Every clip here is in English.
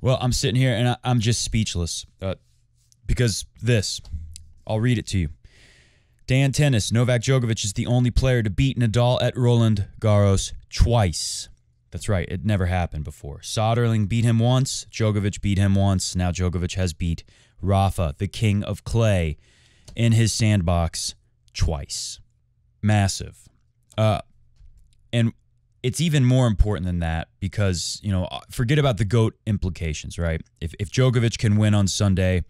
Well, I'm sitting here and I, I'm just speechless uh, because this. I'll read it to you. Dan Tennis, Novak Djokovic is the only player to beat Nadal at Roland Garros twice. That's right, it never happened before. Soderling beat him once, Djokovic beat him once. Now Djokovic has beat Rafa, the king of clay, in his sandbox twice. Massive. Uh, and it's even more important than that because, you know, uh, forget about the GOAT implications, right? If, if Djokovic can win on Sunday,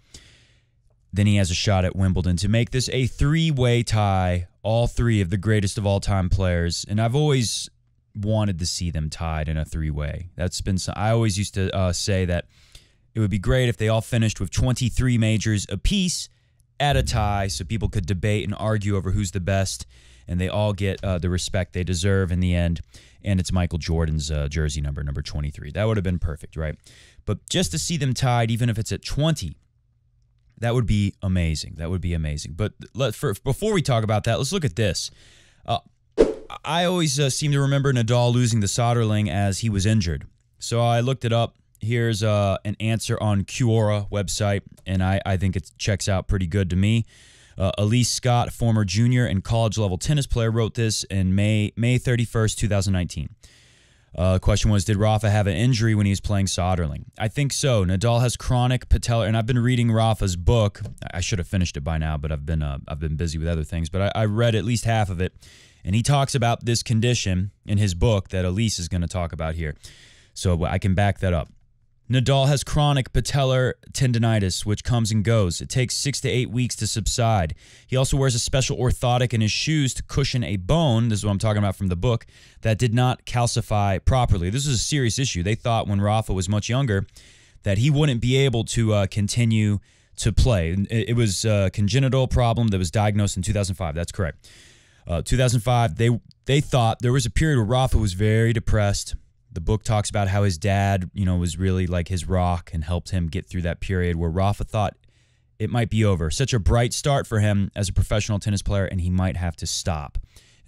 then he has a shot at Wimbledon to make this a three way tie, all three of the greatest of all time players. And I've always wanted to see them tied in a three way. That's been, I always used to uh, say that it would be great if they all finished with 23 majors apiece at a tie so people could debate and argue over who's the best and they all get uh, the respect they deserve in the end. And it's Michael Jordan's uh, jersey number, number 23. That would have been perfect, right? But just to see them tied, even if it's at 20, that would be amazing. That would be amazing. But let for, before we talk about that, let's look at this. Uh, I always uh, seem to remember Nadal losing the Soderling as he was injured. So I looked it up. Here's uh, an answer on Quora website, and I, I think it checks out pretty good to me. Uh, Elise Scott, former junior and college level tennis player, wrote this in May May 31st, 2019. Uh, question was, did Rafa have an injury when he was playing Soderling? I think so. Nadal has chronic patellar, and I've been reading Rafa's book. I should have finished it by now, but I've been uh, I've been busy with other things. But I, I read at least half of it, and he talks about this condition in his book that Elise is going to talk about here. So I can back that up. Nadal has chronic patellar tendonitis, which comes and goes. It takes six to eight weeks to subside. He also wears a special orthotic in his shoes to cushion a bone. This is what I'm talking about from the book that did not calcify properly. This is a serious issue. They thought when Rafa was much younger that he wouldn't be able to uh, continue to play. It, was a congenital problem that was diagnosed in 2005. That's correct. Uh, 2005, they they thought there was a period where Rafa was very depressed the book talks about how his dad, you know, was really like his rock and helped him get through that period where Rafa thought it might be over. Such a bright start for him as a professional tennis player, and he might have to stop,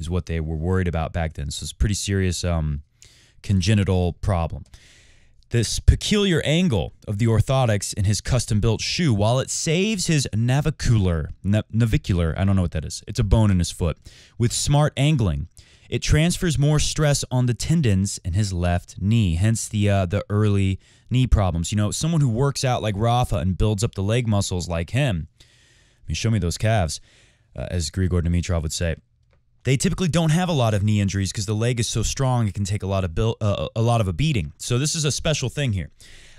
is what they were worried about back then. So it's a pretty serious um, congenital problem. This peculiar angle of the orthotics in his custom built shoe, while it saves his navicular, navicular, I don't know what that is, it's a bone in his foot, with smart angling, it transfers more stress on the tendons in his left knee, hence the uh, the early knee problems. You know, someone who works out like Rafa and builds up the leg muscles like him. I mean, show me those calves, uh, as Grigor Dimitrov would say. They typically don't have a lot of knee injuries because the leg is so strong it can take a lot of uh, a lot of a beating. So this is a special thing here.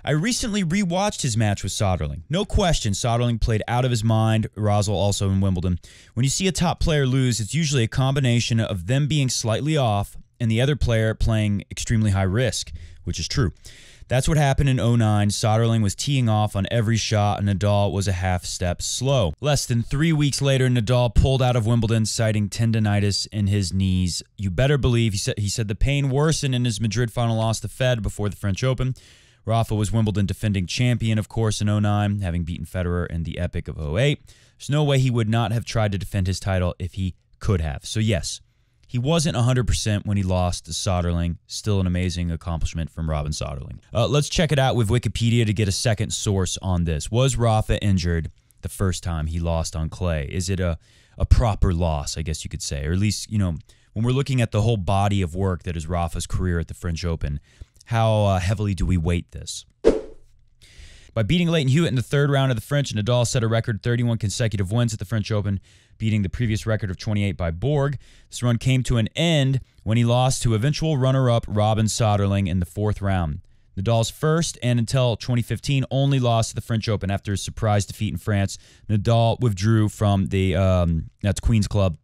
I recently rewatched his match with Soderling. No question, Soderling played out of his mind. Rosol also in Wimbledon. When you see a top player lose, it's usually a combination of them being slightly off and the other player playing extremely high risk, which is true. That's what happened in 09. Soderling was teeing off on every shot, and Nadal was a half step slow. Less than three weeks later, Nadal pulled out of Wimbledon, citing tendonitis in his knees. You better believe he said he said the pain worsened in his Madrid final loss to Fed before the French Open. Rafa was Wimbledon defending champion, of course, in 09, having beaten Federer in the Epic of 08. There's no way he would not have tried to defend his title if he could have. So, yes, he wasn't 100% when he lost to Soderling. Still an amazing accomplishment from Robin Soderling. Uh, let's check it out with Wikipedia to get a second source on this. Was Rafa injured the first time he lost on clay? Is it a, a proper loss, I guess you could say? Or at least, you know, when we're looking at the whole body of work that is Rafa's career at the French Open, how uh, heavily do we weight this? By beating Lleyton Hewitt in the third round of the French, Nadal set a record 31 consecutive wins at the French Open, beating the previous record of 28 by Borg. This run came to an end when he lost to eventual runner up Robin Soderling in the fourth round. Nadal's first and until 2015 only loss to the French Open after a surprise defeat in France. Nadal withdrew from the um, that's Queen's Club.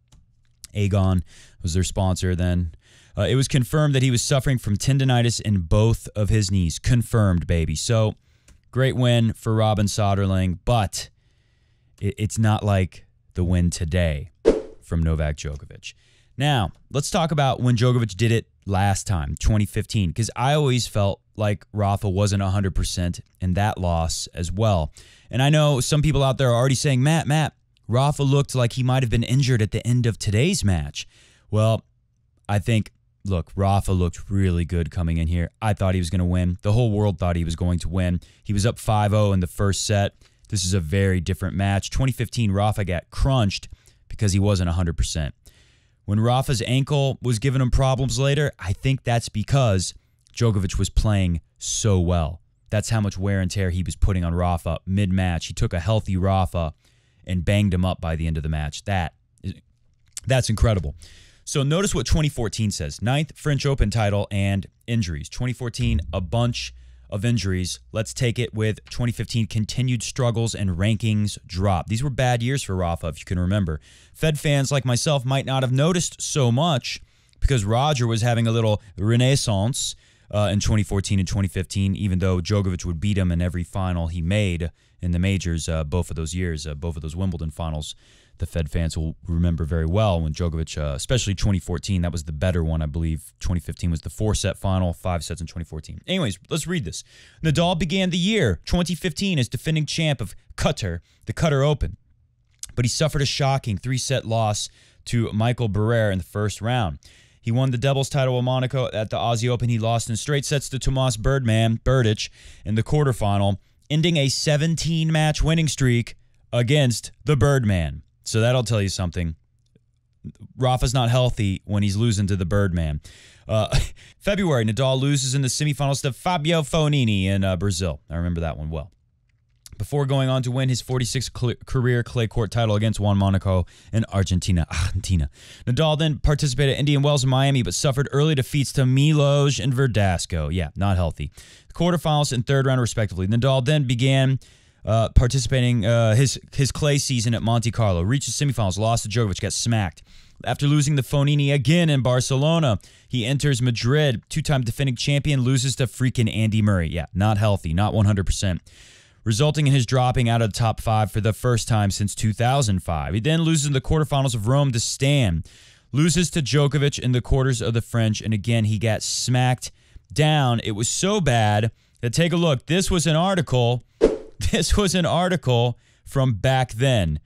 Aegon was their sponsor then. Uh, it was confirmed that he was suffering from tendonitis in both of his knees. Confirmed, baby. So great win for Robin Soderling, but it, it's not like the win today from Novak Djokovic. Now, let's talk about when Djokovic did it last time, 2015, because I always felt like Rafa wasn't 100% in that loss as well. And I know some people out there are already saying, Matt, Matt, Rafa looked like he might have been injured at the end of today's match. Well, I think look, Rafa looked really good coming in here. I thought he was going to win. The whole world thought he was going to win. He was up 5 0 in the first set. This is a very different match. 2015, Rafa got crunched because he wasn't 100%. When Rafa's ankle was giving him problems later, I think that's because Djokovic was playing so well. That's how much wear and tear he was putting on Rafa mid match. He took a healthy Rafa and banged him up by the end of the match. That that's incredible. So notice what 2014 says: ninth French Open title and injuries. 2014, a bunch of injuries. Let's take it with 2015 continued struggles and rankings drop. These were bad years for Rafa, if you can remember. Fed fans like myself might not have noticed so much because Roger was having a little renaissance uh, in 2014 and 2015, even though Djokovic would beat him in every final he made in the majors, uh, both of those years, uh, both of those Wimbledon finals the Fed fans will remember very well when Djokovic, uh, especially 2014, that was the better one, I believe. 2015 was the four set final, five sets in 2014. Anyways, let's read this. Nadal began the year 2015 as defending champ of Qatar, the Qatar Open, but he suffered a shocking three set loss to Michael Berrer in the first round. He won the doubles title of Monaco at the Aussie Open. He lost in straight sets to Tomas Birdman, Berdych, in the quarterfinal, ending a 17 match winning streak against the Birdman. So that'll tell you something. Rafa's not healthy when he's losing to the Birdman. Uh, February, Nadal loses in the semifinals to Fabio Fognini in uh, Brazil. I remember that one well. Before going on to win his 46th cl- career clay court title against Juan Monaco in Argentina. Argentina. Nadal then participated at Indian Wells in Miami, but suffered early defeats to Milos and Verdasco. Yeah, not healthy. Quarterfinals and third round, respectively. Nadal then began uh, participating uh, his his clay season at Monte Carlo. Reached the semifinals, lost to Djokovic, got smacked. After losing the Fognini again in Barcelona, he enters Madrid. Two-time defending champion loses to freaking Andy Murray. Yeah, not healthy, not 100%. Resulting in his dropping out of the top five for the first time since 2005. He then loses in the quarterfinals of Rome to Stan. Loses to Djokovic in the quarters of the French, and again he got smacked down. It was so bad that take a look. This was an article This was an article from back then.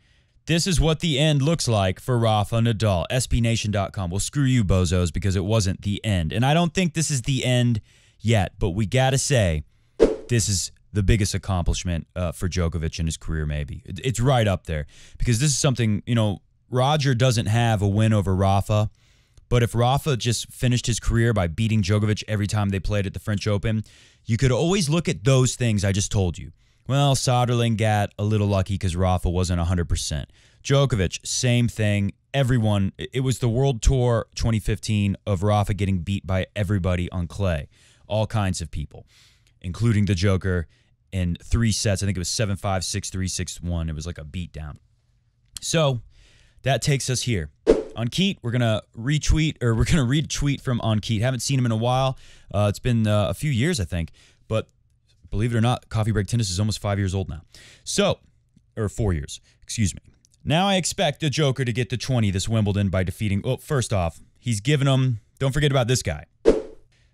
This is what the end looks like for Rafa Nadal. SBNation.com. Well, screw you, bozos, because it wasn't the end. And I don't think this is the end yet, but we got to say this is the biggest accomplishment uh, for Djokovic in his career, maybe. It's right up there because this is something, you know, Roger doesn't have a win over Rafa. But if Rafa just finished his career by beating Djokovic every time they played at the French Open, you could always look at those things I just told you. Well, Soderling got a little lucky because Rafa wasn't 100%. Djokovic, same thing. Everyone, it was the World Tour 2015 of Rafa getting beat by everybody on clay, all kinds of people, including the Joker in three sets. I think it was 7 5, 6 3, 6 1. It was like a beatdown. So that takes us here. Ankeet, we're going to retweet or we're going to retweet from On Ankeet. Haven't seen him in a while. Uh, it's been uh, a few years, I think. Believe it or not, Coffee Break Tennis is almost five years old now. So, or four years, excuse me. Now I expect the Joker to get to 20 this Wimbledon by defeating. Well, first off, he's given them. Don't forget about this guy.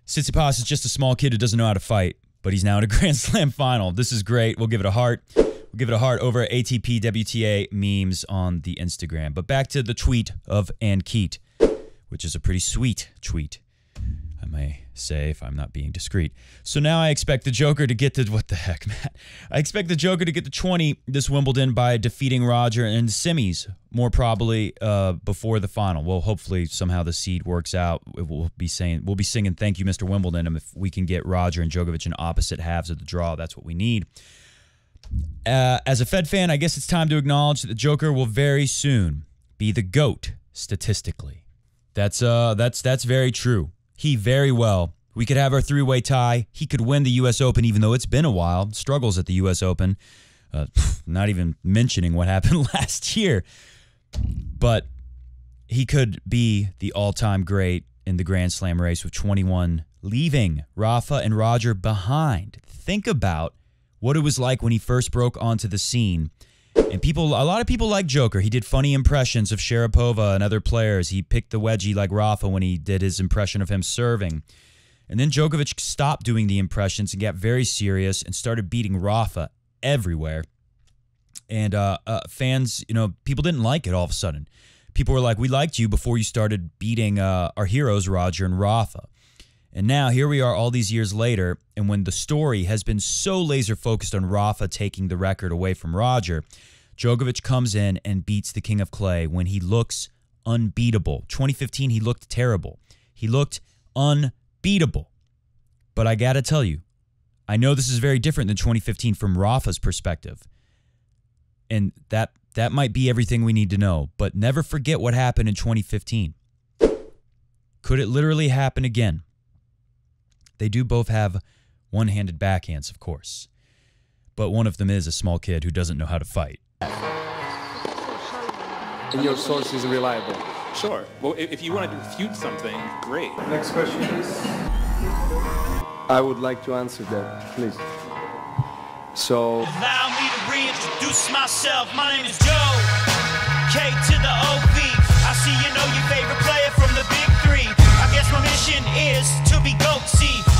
Tsitsipas is just a small kid who doesn't know how to fight, but he's now in a Grand Slam final. This is great. We'll give it a heart. We'll give it a heart over ATP WTA memes on the Instagram. But back to the tweet of Ankeet, which is a pretty sweet tweet. I may say if I'm not being discreet. So now I expect the Joker to get to what the heck, Matt? I expect the Joker to get to 20 this Wimbledon by defeating Roger in the semis, more probably uh, before the final. Well, hopefully somehow the seed works out. We'll be saying we'll be singing "Thank you, Mr. Wimbledon," and if we can get Roger and Djokovic in opposite halves of the draw, that's what we need. Uh, as a Fed fan, I guess it's time to acknowledge that the Joker will very soon be the goat statistically. That's uh that's that's very true he very well. We could have our three way tie. He could win the U.S. Open, even though it's been a while. Struggles at the U.S. Open. Uh, not even mentioning what happened last year. But he could be the all time great in the Grand Slam race with 21, leaving Rafa and Roger behind. Think about what it was like when he first broke onto the scene and people, a lot of people like Joker. He did funny impressions of Sharapova and other players. He picked the wedgie like Rafa when he did his impression of him serving. And then Djokovic stopped doing the impressions and got very serious and started beating Rafa everywhere. And uh, uh, fans, you know, people didn't like it all of a sudden. people were like, "We liked you before you started beating uh, our heroes, Roger and Rafa." And now here we are all these years later, and when the story has been so laser focused on Rafa taking the record away from Roger, Djokovic comes in and beats the King of Clay when he looks unbeatable. 2015, he looked terrible. He looked unbeatable. But I got to tell you, I know this is very different than 2015 from Rafa's perspective. And that that might be everything we need to know, but never forget what happened in 2015. Could it literally happen again? They do both have one handed backhands, of course. But one of them is a small kid who doesn't know how to fight. And your source is reliable. Sure. Well, if if you want to refute something, great. Next question, please. I would like to answer that, please. So, Allow me to reintroduce myself. My name is Joe. K to the OV. I see you know your favorite player from the big three. I guess my mission is to be GOAT.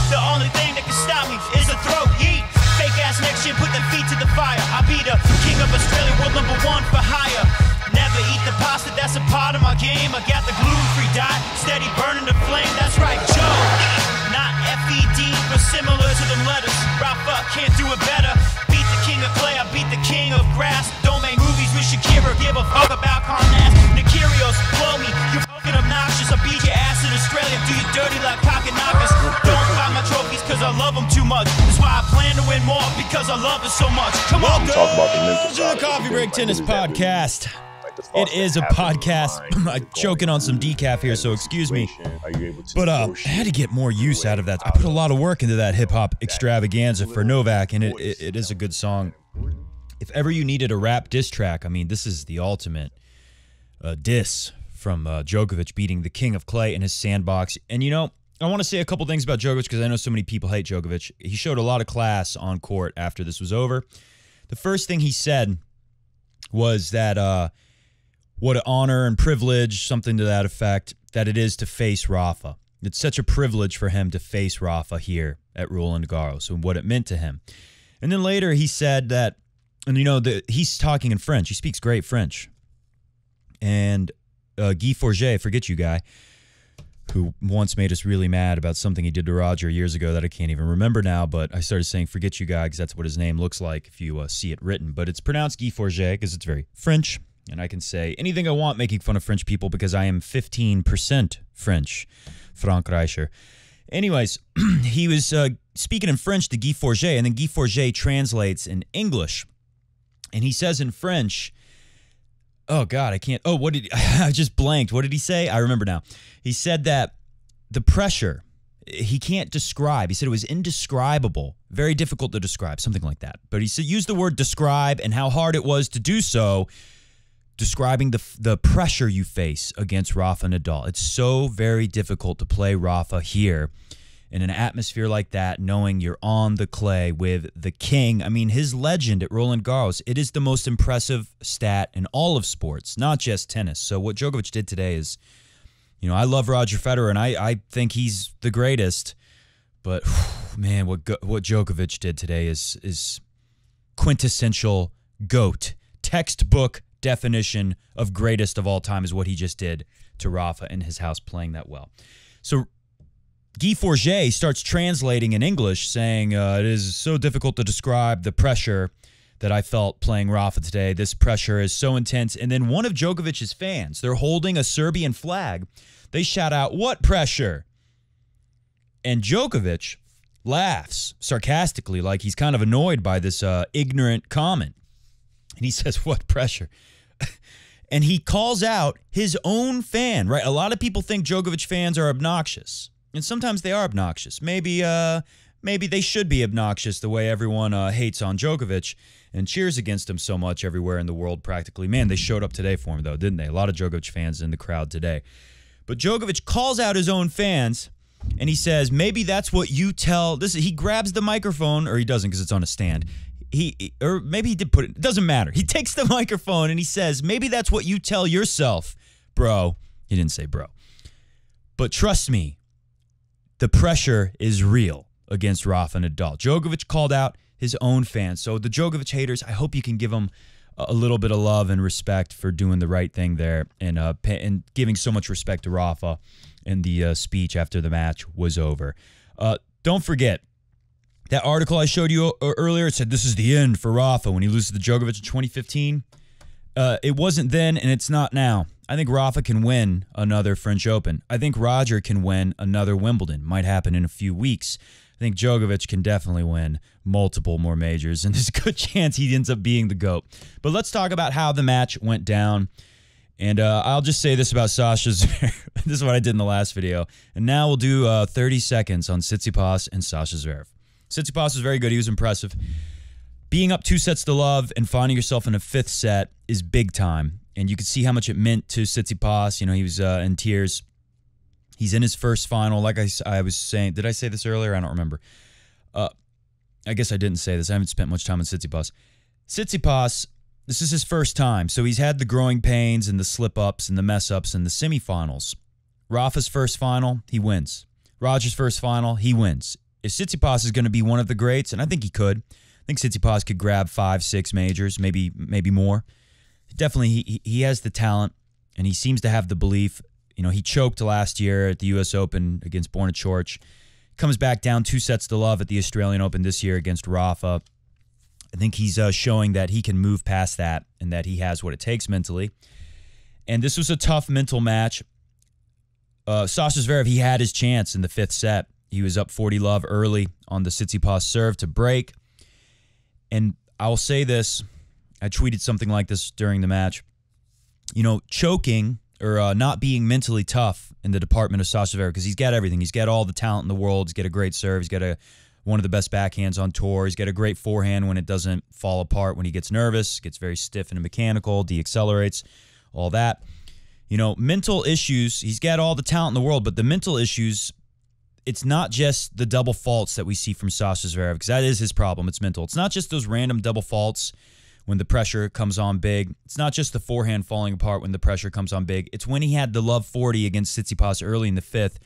The only thing that can stop me is a throat yeet. Fake ass next year, put them feet to the fire. I be the king of Australia, world number one for hire. Never eat the pasta, that's a part of my game. I got the gluten-free diet, steady burning the flame. That's right, Joe. Not F-E-D, but similar to them letters. Rafa can't do it better. Beat the king of clay, I beat the king of grass. Don't make movies with Shakira, give a fuck about Carnas. Love them too much. That's why I plan to win more because I love it so much. Come on, talk about the mental side. the Coffee Break Tennis what does that mean? Podcast. It is a that happen in your podcast. I'm choking on some decaf here, so excuse me. situation, Are you able to But uh, I had to get more use out of that. I put a lot of work into that hip hop extravaganza for Novak, and it, it, it is a good song. If ever you needed a rap diss track, I mean, this is the ultimate uh, diss from uh, Djokovic beating the King of Clay in his sandbox. And you know, I want to say a couple things about Djokovic because I know so many people hate Djokovic. He showed a lot of class on court after this was over. The first thing he said was that uh, what an honor and privilege, something to that effect, that it is to face Rafa. It's such a privilege for him to face Rafa here at Roland Garros and what it meant to him. And then later he said that, and you know, the, he's talking in French. He speaks great French. And uh, Guy Forget, forget you guy, who once made us really mad about something he did to Roger years ago that I can't even remember now. But I started saying "forget you guy" because that's what his name looks like if you uh, see it written. But it's pronounced Guy Forget because it's very French, and I can say anything I want making fun of French people because I am 15% French. Frank Reicher. Anyways, he was uh, speaking in French to Guy Forget, and then Guy Forget translates in English, and he says in French. Oh God, I can't. Oh, what did I just blanked? What did he say? I remember now. He said that the pressure he can't describe. He said it was indescribable, very difficult to describe, something like that. But he said used the word describe and how hard it was to do so, describing the the pressure you face against Rafa Nadal. It's so very difficult to play Rafa here in an atmosphere like that, knowing you're on the clay with the king. I mean, his legend at Roland Garros, it is the most impressive stat in all of sports, not just tennis. So what Djokovic did today is, you know, I love Roger Federer and I, I think he's the greatest. But man, what what Djokovic did today is is quintessential goat, textbook definition of greatest of all time is what he just did to Rafa in his house playing that well. So Guy Forget starts translating in English, saying, uh, It is so difficult to describe the pressure that I felt playing Rafa today. This pressure is so intense. And then one of Djokovic's fans, they're holding a Serbian flag. They shout out, What pressure? And Djokovic laughs sarcastically, like he's kind of annoyed by this uh, ignorant comment. And he says, What pressure? and he calls out his own fan, right? A lot of people think Djokovic fans are obnoxious. And sometimes they are obnoxious. Maybe uh maybe they should be obnoxious the way everyone uh, hates on Djokovic and cheers against him so much everywhere in the world practically. Man, they showed up today for him though, didn't they? A lot of Djokovic fans in the crowd today. But Djokovic calls out his own fans and he says, "Maybe that's what you tell." This he grabs the microphone or he doesn't because it's on a stand. He or maybe he did put it. It doesn't matter. He takes the microphone and he says, "Maybe that's what you tell yourself, bro." He didn't say bro. But trust me, the pressure is real against Rafa Nadal. Djokovic called out his own fans. So the Djokovic haters, I hope you can give them a little bit of love and respect for doing the right thing there and uh, and giving so much respect to Rafa in the uh, speech after the match was over. Uh, don't forget that article I showed you uh, earlier. It said this is the end for Rafa when he loses to Djokovic in 2015. Uh, it wasn't then, and it's not now. I think Rafa can win another French Open. I think Roger can win another Wimbledon. Might happen in a few weeks. I think Djokovic can definitely win multiple more majors, and there's a good chance he ends up being the GOAT. But let's talk about how the match went down. And uh, I'll just say this about Sasha Zverev. this is what I did in the last video. And now we'll do uh, 30 seconds on Tsitsipas and Sasha Zverev. Tsitsipas was very good. He was impressive. Being up two sets to love and finding yourself in a fifth set is big time. And you could see how much it meant to Tsitsipas. You know, he was uh, in tears He's in his first final. Like I, I was saying, did I say this earlier? I don't remember. Uh, I guess I didn't say this. I haven't spent much time on Tsitsipas. Tsitsipas, this is his first time. So he's had the growing pains and the slip ups and the mess ups and the semifinals. Rafa's first final, he wins. Roger's first final, he wins. If Tsitsipas is going to be one of the greats, and I think he could, I think Tsitsipas could grab five, six majors, maybe maybe more. Definitely, he he has the talent, and he seems to have the belief. You know, he choked last year at the U.S. Open against Borna Coric. Comes back down two sets to love at the Australian Open this year against Rafa. I think he's uh, showing that he can move past that and that he has what it takes mentally. And this was a tough mental match. Uh, Sasha Zverev, he had his chance in the fifth set. He was up 40 love early on the Tsitsipas serve to break. And I'll say this I tweeted something like this during the match. You know, choking or uh, not being mentally tough in the department of Sasha because he's got everything. He's got all the talent in the world. He's got a great serve. He's got a one of the best backhands on tour. He's got a great forehand when it doesn't fall apart when he gets nervous, gets very stiff and mechanical, deaccelerates, all that. You know, mental issues. He's got all the talent in the world, but the mental issues. It's not just the double faults that we see from Sasha Zverev because that is his problem. It's mental. It's not just those random double faults when the pressure comes on big. It's not just the forehand falling apart when the pressure comes on big. It's when he had the love 40 against Tsitsipas early in the fifth,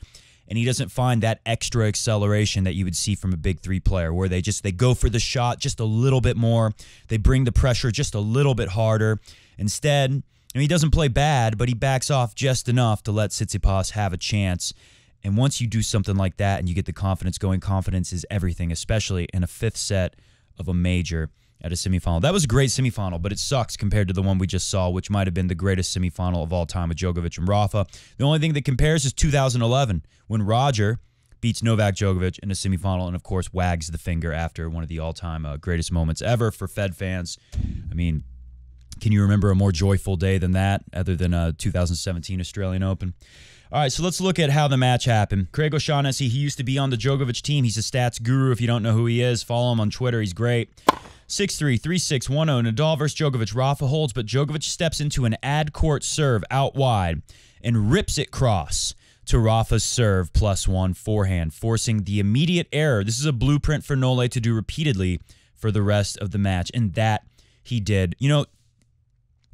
and he doesn't find that extra acceleration that you would see from a big three player, where they just they go for the shot just a little bit more, they bring the pressure just a little bit harder. Instead, I mean, he doesn't play bad, but he backs off just enough to let Tsitsipas have a chance. And once you do something like that and you get the confidence going, confidence is everything, especially in a fifth set of a major at a semifinal. That was a great semifinal, but it sucks compared to the one we just saw, which might have been the greatest semifinal of all time with Djokovic and Rafa. The only thing that compares is 2011 when Roger beats Novak Djokovic in a semifinal and, of course, wags the finger after one of the all time uh, greatest moments ever for Fed fans. I mean, can you remember a more joyful day than that, other than a 2017 Australian Open? All right, so let's look at how the match happened. Craig O'Shaughnessy, he used to be on the Djokovic team. He's a stats guru. If you don't know who he is, follow him on Twitter. He's great. 6-3, 3-6, 1-0. Nadal versus Djokovic. Rafa holds, but Djokovic steps into an ad court serve out wide and rips it cross to Rafa's serve plus one forehand, forcing the immediate error. This is a blueprint for Nole to do repeatedly for the rest of the match, and that he did. You know,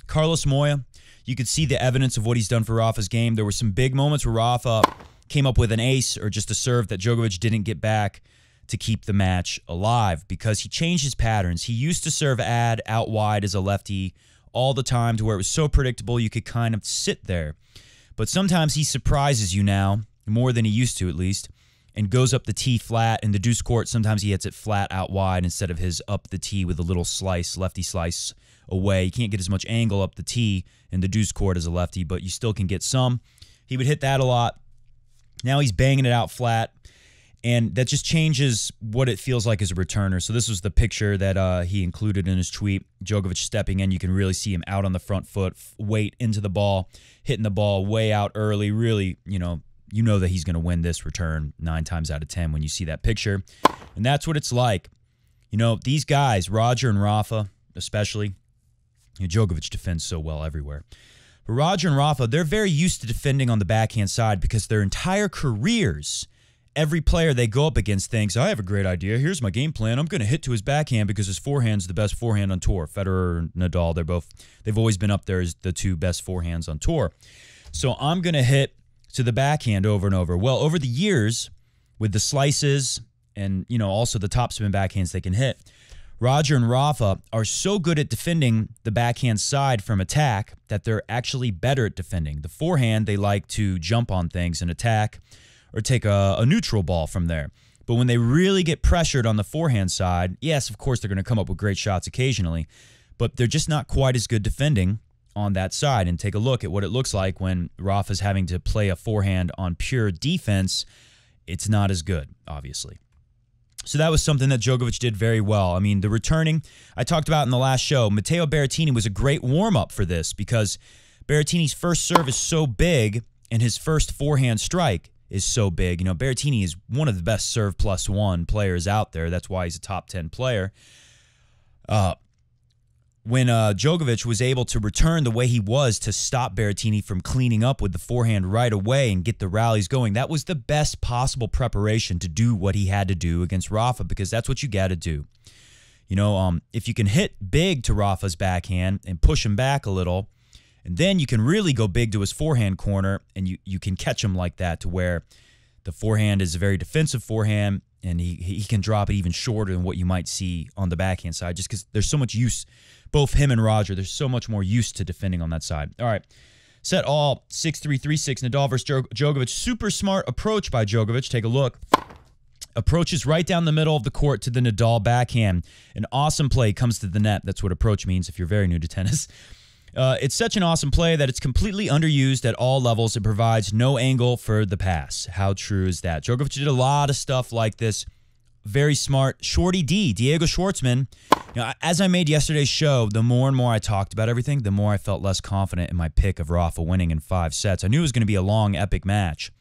Carlos Moya, you could see the evidence of what he's done for Rafa's game. There were some big moments where Rafa came up with an ace or just a serve that Djokovic didn't get back to keep the match alive because he changed his patterns. He used to serve ad out wide as a lefty all the time to where it was so predictable you could kind of sit there. But sometimes he surprises you now, more than he used to at least, and goes up the tee flat. In the deuce court, sometimes he hits it flat out wide instead of his up the tee with a little slice, lefty slice away. You can't get as much angle up the tee in the deuce court as a lefty, but you still can get some. He would hit that a lot. Now he's banging it out flat and that just changes what it feels like as a returner. So this was the picture that uh, he included in his tweet. Djokovic stepping in, you can really see him out on the front foot, weight into the ball, hitting the ball way out early. Really, you know, you know that he's going to win this return nine times out of ten when you see that picture, and that's what it's like. You know, these guys, Roger and Rafa, especially. You know, Djokovic defends so well everywhere. But Roger and Rafa, they're very used to defending on the backhand side because their entire careers every player they go up against thinks, I have a great idea. Here's my game plan. I'm going to hit to his backhand because his forehand's the best forehand on tour. Federer and Nadal, they're both, they've always been up there as the two best forehands on tour. So I'm going to hit to the backhand over and over. Well, over the years, with the slices and, you know, also the topspin backhands they can hit, Roger and Rafa are so good at defending the backhand side from attack that they're actually better at defending. The forehand, they like to jump on things and attack or take a, a neutral ball from there. But when they really get pressured on the forehand side, yes, of course, they're going to come up with great shots occasionally, but they're just not quite as good defending on that side. And take a look at what it looks like when Rafa's having to play a forehand on pure defense. It's not as good, obviously. So that was something that Djokovic did very well. I mean, the returning I talked about in the last show, Matteo Berrettini was a great warm up for this because Berrettini's first serve is so big and his first forehand strike is so big. You know, Berrettini is one of the best serve plus one players out there. That's why he's a top 10 player. Uh, when uh, Djokovic was able to return the way he was to stop Berrettini from cleaning up with the forehand right away and get the rallies going, that was the best possible preparation to do what he had to do against Rafa because that's what you got to do. You know, um, if you can hit big to Rafa's backhand and push him back a little, and then you can really go big to his forehand corner and you, you can catch him like that to where the forehand is a very defensive forehand and he, he can drop it even shorter than what you might see on the backhand side just because there's so much use both him and Roger, there's so much more used to defending on that side. All right. Set all 6 3 3 6 Nadal versus Djokovic. Super smart approach by Djokovic. Take a look. Approaches right down the middle of the court to the Nadal backhand. An awesome play comes to the net. That's what approach means if you're very new to tennis. Uh, it's such an awesome play that it's completely underused at all levels. It provides no angle for the pass. How true is that? Djokovic did a lot of stuff like this very smart. Shorty D, Diego Schwartzman. You know, as I made yesterday's show, the more and more I talked about everything, the more I felt less confident in my pick of Rafa winning in five sets. I knew it was going to be a long, epic match.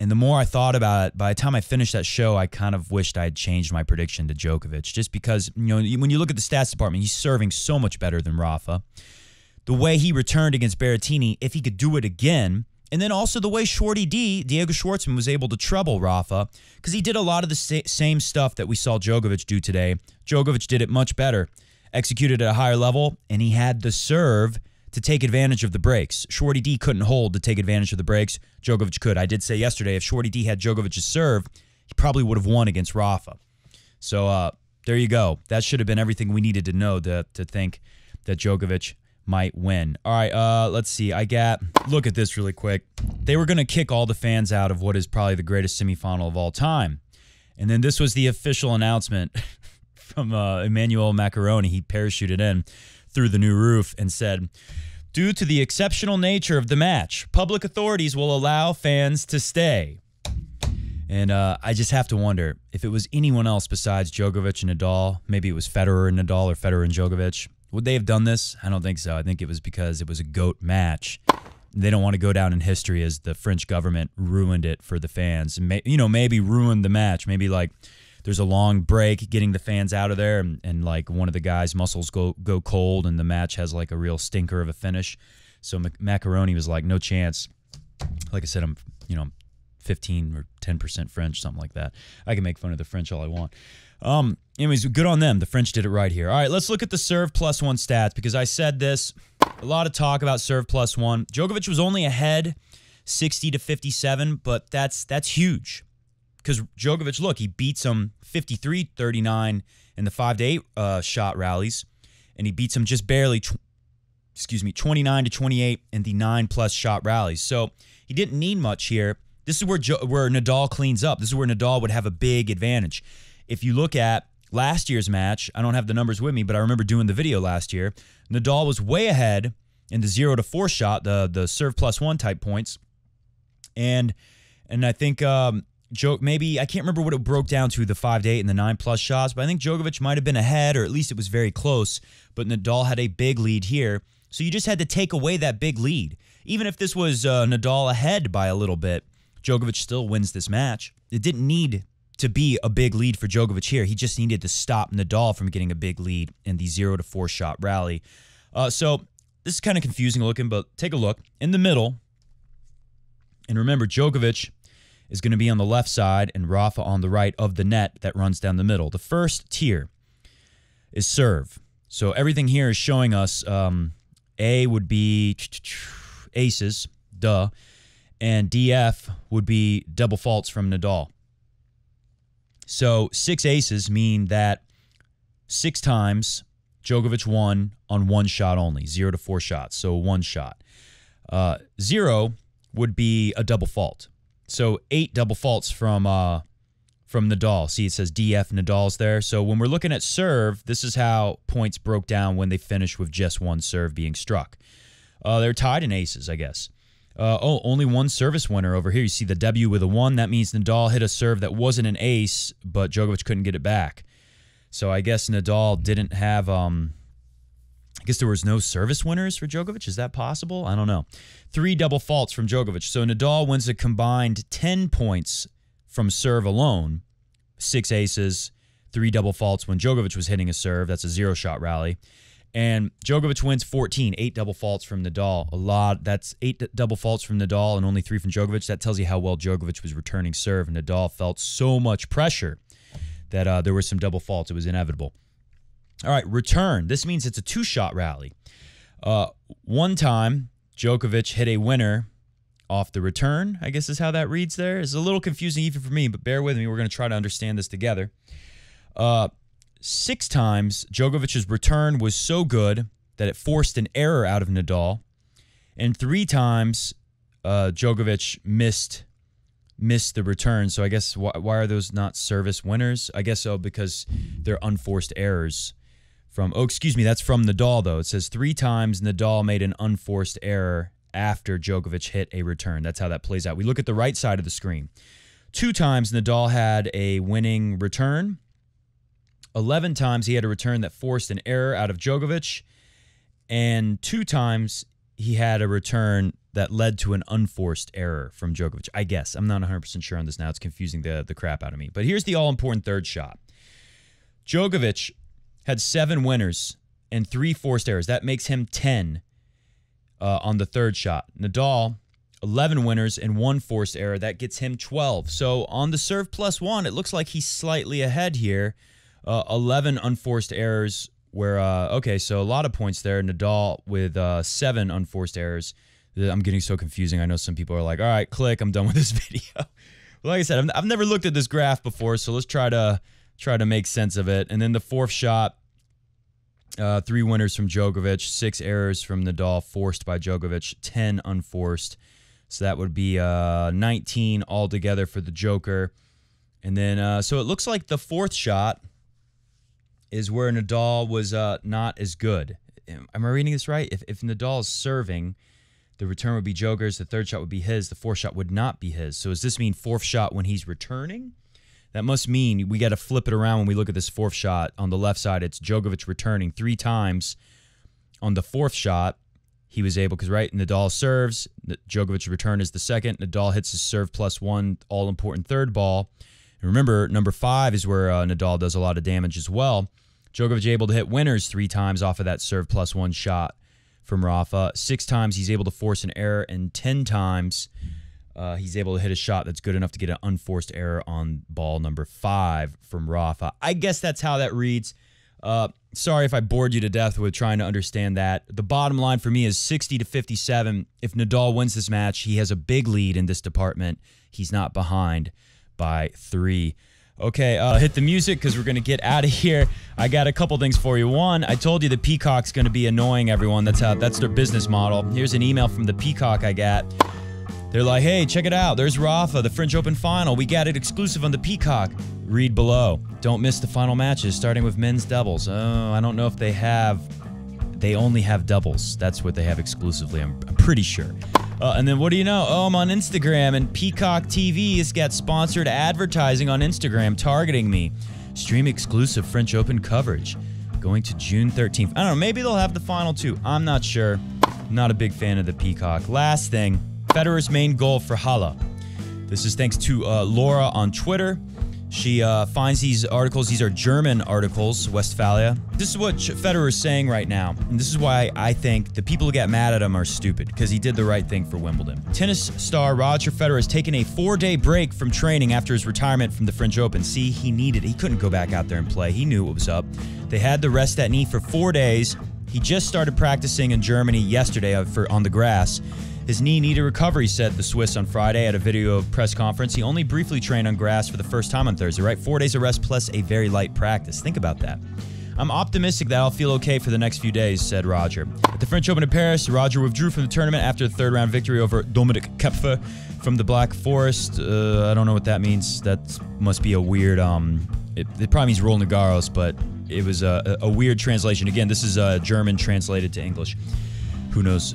And the more I thought about it, by the time I finished that show, I kind of wished I had changed my prediction to Djokovic. Just because, you know, when you look at the stats department, he's serving so much better than Rafa. The way he returned against Berrettini, if he could do it again, and then also the way Shorty D, Diego Schwartzman, was able to trouble Rafa because he did a lot of the sa- same stuff that we saw Djokovic do today. Djokovic did it much better, executed at a higher level, and he had the serve to take advantage of the breaks. Shorty D couldn't hold to take advantage of the breaks. Djokovic could. I did say yesterday if Shorty D had Djokovic's serve, he probably would have won against Rafa. So uh, there you go. That should have been everything we needed to know to, to think that Djokovic might win. All right, uh, let's see. I got look at this really quick. They were gonna kick all the fans out of what is probably the greatest semifinal of all time, and then this was the official announcement from uh, Emmanuel Macaroni. He parachuted in through the new roof and said. Due to the exceptional nature of the match, public authorities will allow fans to stay. And uh, I just have to wonder if it was anyone else besides Djokovic and Nadal, maybe it was Federer and Nadal or Federer and Djokovic, would they have done this? I don't think so. I think it was because it was a GOAT match. They don't want to go down in history as the French government ruined it for the fans. You know, maybe ruined the match. Maybe like there's a long break getting the fans out of there and, and like one of the guys' muscles go, go cold and the match has like a real stinker of a finish. So Macaroni was like, no chance. Like I said, I'm, you know, 15 or 10% French, something like that. I can make fun of the French all I want. Um, anyways, good on them. The French did it right here. All right, let's look at the serve plus one stats because I said this. A lot of talk about serve plus one. Djokovic was only ahead 60 to 57, but that's that's huge. Because Djokovic, look, he beats him 53 39 in the 5 to 8 uh, shot rallies, and he beats him just barely, tw- excuse me, 29 to 28 in the 9 plus shot rallies. So he didn't need much here. This is where, jo- where Nadal cleans up. This is where Nadal would have a big advantage if you look at last year's match, I don't have the numbers with me, but I remember doing the video last year. Nadal was way ahead in the zero to four shot, the the serve plus one type points, and and I think um, Joe maybe I can't remember what it broke down to the five to eight and the nine plus shots, but I think Djokovic might have been ahead, or at least it was very close. But Nadal had a big lead here, so you just had to take away that big lead. Even if this was uh, Nadal ahead by a little bit, Djokovic still wins this match. It didn't need to be a big lead for Djokovic here. He just needed to stop Nadal from getting a big lead in the zero to four shot rally. Uh, so this is kind of confusing looking, but take a look in the middle. And remember, Djokovic is going to be on the left side and Rafa on the right of the net that runs down the middle. The first tier is serve. So everything here is showing us um, A would be aces, duh, and DF would be double faults from Nadal. So six aces mean that six times. Djokovic won on one shot only, zero to four shots, so one shot. Uh, zero would be a double fault. So eight double faults from uh, from Nadal. See, it says DF Nadal's there. So when we're looking at serve, this is how points broke down when they finished with just one serve being struck. Uh, they're tied in aces, I guess. Uh, oh, only one service winner over here. You see the W with a one. That means Nadal hit a serve that wasn't an ace, but Djokovic couldn't get it back. So I guess Nadal didn't have. Um, I guess there was no service winners for Djokovic. Is that possible? I don't know. Three double faults from Djokovic. So Nadal wins a combined 10 points from serve alone, six aces, three double faults when Djokovic was hitting a serve. That's a zero shot rally. And Djokovic wins 14, eight double faults from Nadal. A lot. That's eight double faults from Nadal and only three from Djokovic. That tells you how well Djokovic was returning serve. And Nadal felt so much pressure that uh, there were some double faults. It was inevitable. All right, return. This means it's a two shot rally. Uh, one time, Djokovic hit a winner off the return, I guess is how that reads there. It's a little confusing even for me, but bear with me. We're going to try to understand this together. Uh, six times, Djokovic's return was so good that it forced an error out of Nadal. And three times, uh, Djokovic missed missed the return. So I guess why, why are those not service winners? I guess so because they're unforced errors from. Oh, excuse me, that's from Nadal though. It says three times Nadal made an unforced error after Djokovic hit a return. That's how that plays out. We look at the right side of the screen. Two times Nadal had a winning return. 11 times he had a return that forced an error out of Djokovic. And two times he had a return that led to an unforced error from Djokovic. I guess. I'm not 100% sure on this now. It's confusing the, the crap out of me. But here's the all important third shot Djokovic had seven winners and three forced errors. That makes him 10 uh, on the third shot. Nadal, 11 winners and one forced error. That gets him 12. So on the serve plus one, it looks like he's slightly ahead here. Uh, 11 unforced errors, where, uh, okay, so a lot of points there. Nadal with uh, seven unforced errors. I'm getting so confusing. I know some people are like, all right, click, I'm done with this video. like I said, I've, I've never looked at this graph before, so let's try to try to make sense of it. And then the fourth shot, uh, three winners from Djokovic, six errors from Nadal, forced by Djokovic, 10 unforced. So that would be uh, 19 altogether for the Joker. And then, uh, so it looks like the fourth shot is where Nadal was uh, not as good. Am I reading this right? If, if Nadal is serving, the return would be Joker's, the third shot would be his, the fourth shot would not be his. So does this mean fourth shot when he's returning? That must mean we got to flip it around when we look at this fourth shot. On the left side, it's Djokovic returning three times. On the fourth shot, he was able, because right, Nadal serves, Djokovic's return is the second. Nadal hits his serve plus one, all important third ball. And remember, number five is where uh, Nadal does a lot of damage as well. Djokovic able to hit winners three times off of that serve plus one shot from Rafa. Six times he's able to force an error, and 10 times uh, he's able to hit a shot that's good enough to get an unforced error on ball number five from Rafa. I guess that's how that reads. Uh, sorry if I bored you to death with trying to understand that. The bottom line for me is 60 to 57. If Nadal wins this match, he has a big lead in this department. He's not behind by three. Okay, uh, hit the music because we're going to get out of here. I got a couple things for you. One, I told you the Peacock's going to be annoying everyone. That's how that's their business model. Here's an email from the Peacock I got. They're like, hey, check it out. There's Rafa, the French Open final. We got it exclusive on the Peacock. Read below. Don't miss the final matches, starting with men's doubles. Oh, I don't know if they have. They only have doubles. That's what they have exclusively. I'm, I'm pretty sure. Uh, and then what do you know? Oh, I'm on Instagram, and Peacock TV has got sponsored advertising on Instagram targeting me. Stream exclusive French Open coverage going to June 13th. I don't know. Maybe they'll have the final two. I'm not sure. not a big fan of the Peacock. Last thing. Federer's main goal for Halle. This is thanks to uh, Laura on Twitter. She uh, finds these articles. These are German articles, Westphalia. This is what Federer is saying right now. And this is why I think the people who get mad at him are stupid, because he did the right thing for Wimbledon. Tennis star Roger Federer has taken a four day break from training after his retirement from the French Open. See, he needed He couldn't go back out there and play. He knew what was up. They had to rest that knee for four days. He just started practicing in Germany yesterday uh, for, on the grass. His knee needed recovery, said the Swiss on Friday at a video press conference. He only briefly trained on grass for the first time on Thursday, right? Four days of rest plus a very light practice. Think about that. I'm optimistic that I'll feel okay for the next few days, said Roger. At the French Open in Paris, Roger withdrew from the tournament after a third round victory over Dominik Koepfer from the Black Forest. Uh, I don't know what that means. That must be a weird, um, it, it probably means Roland Garros, but it was a, a weird translation. Again, this is uh, German translated to English. Who knows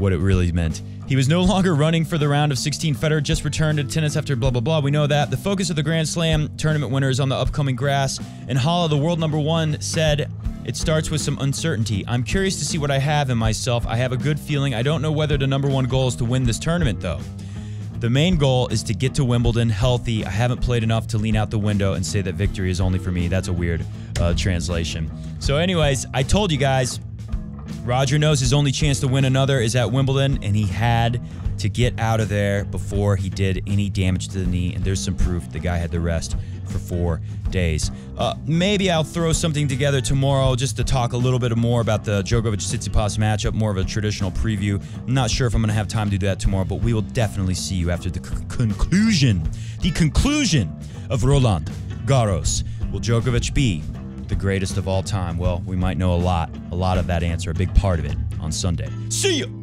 what it really meant? He was no longer running for the round of 16. Federer just returned to tennis after blah, blah, blah. We know that. The focus of the Grand Slam tournament winner is on the upcoming grass. And Halle, the world number one, said, It starts with some uncertainty. I'm curious to see what I have in myself. I have a good feeling. I don't know whether the number one goal is to win this tournament, though. The main goal is to get to Wimbledon healthy. I haven't played enough to lean out the window and say that victory is only for me. That's a weird uh, translation. So, anyways, I told you guys Roger knows his only chance to win another is at Wimbledon, and he had to get out of there before he did any damage to the knee. And there's some proof the guy had the rest for four days. Uh, maybe I'll throw something together tomorrow just to talk a little bit more about the Djokovic Tsitsipas matchup, more of a traditional preview. I'm not sure if I'm going to have time to do that tomorrow, but we will definitely see you after the c- conclusion, the conclusion of Roland Garros. Will Djokovic be the greatest of all time? Well, we might know a lot, a lot of that answer, a big part of it on Sunday. See you.